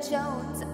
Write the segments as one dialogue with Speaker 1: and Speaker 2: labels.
Speaker 1: 就在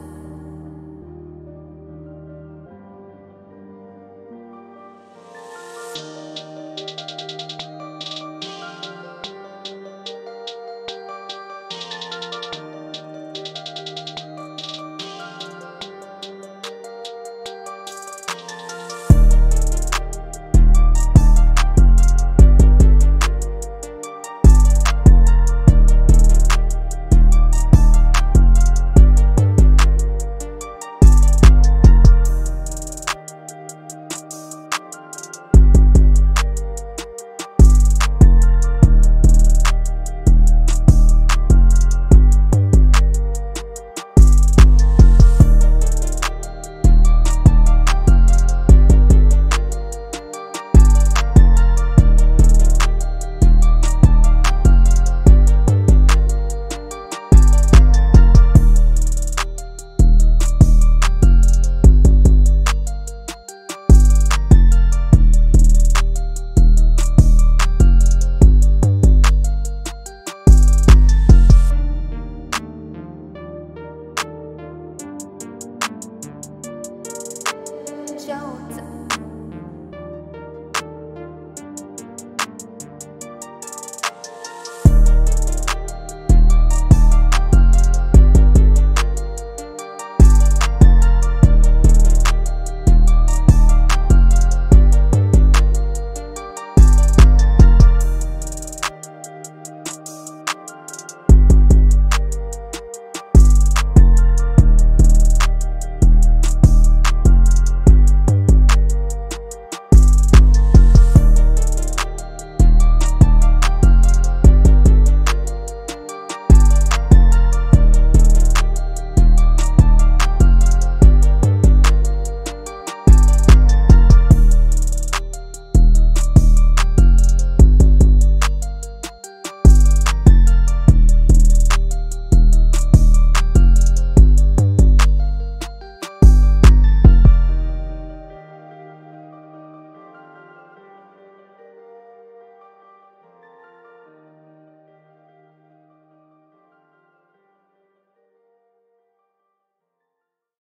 Speaker 1: Châu